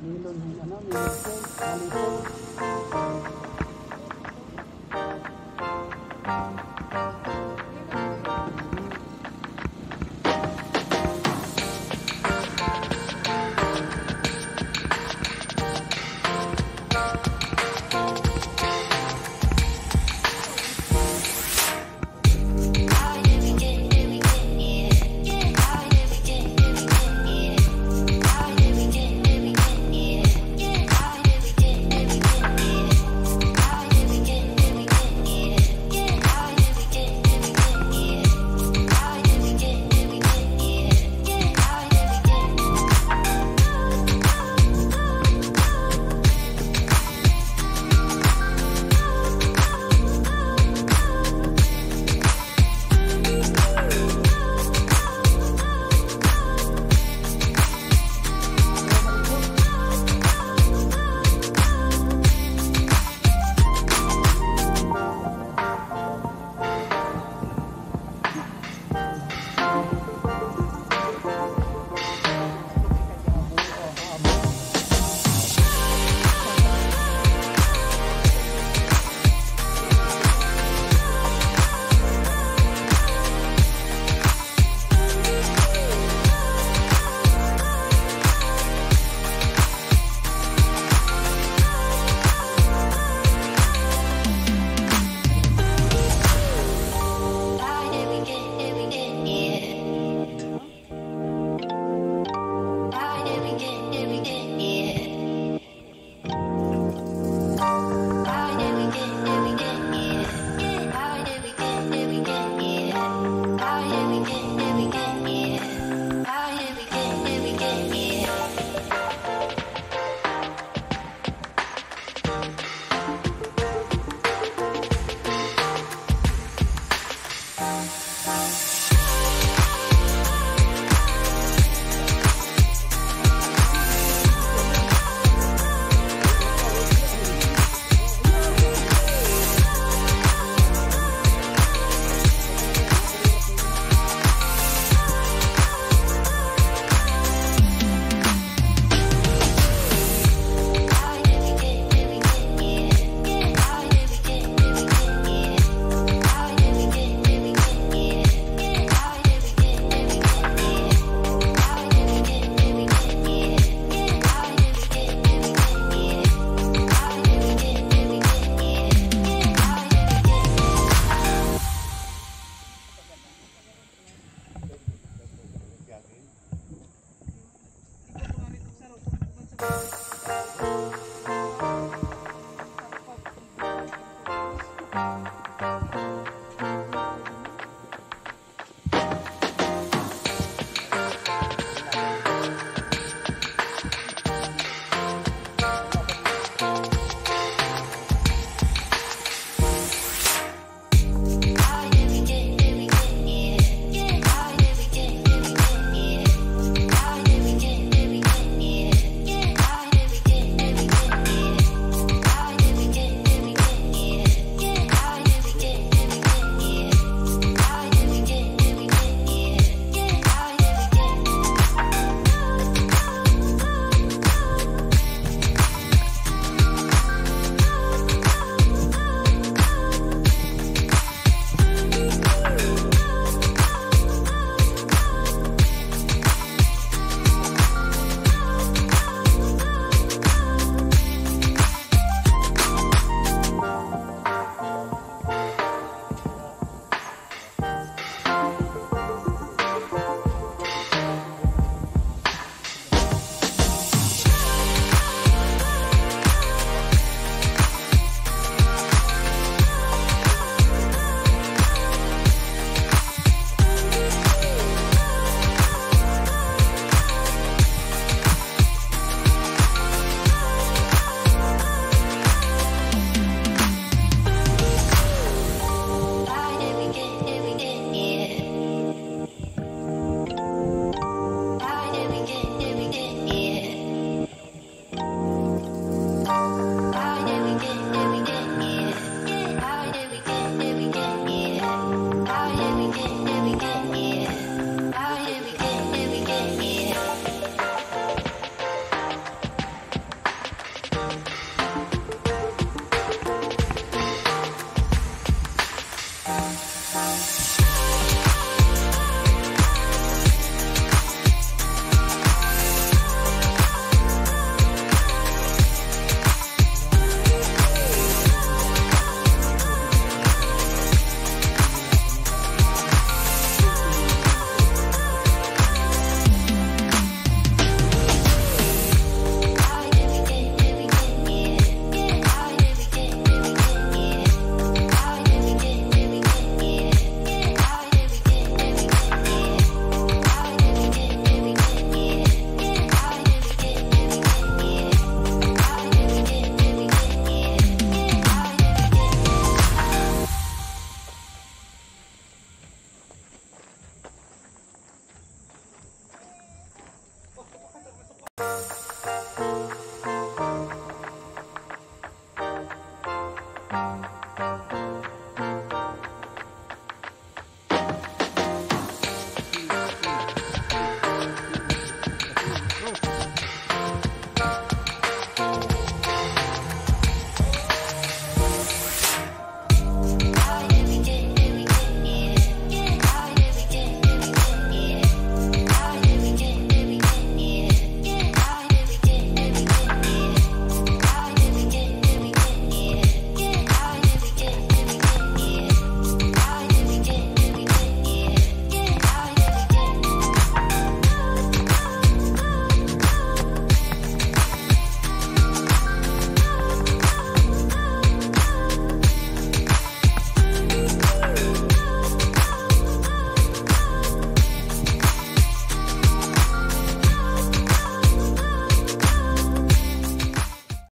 nilon yung ano, nilon ko, kalito.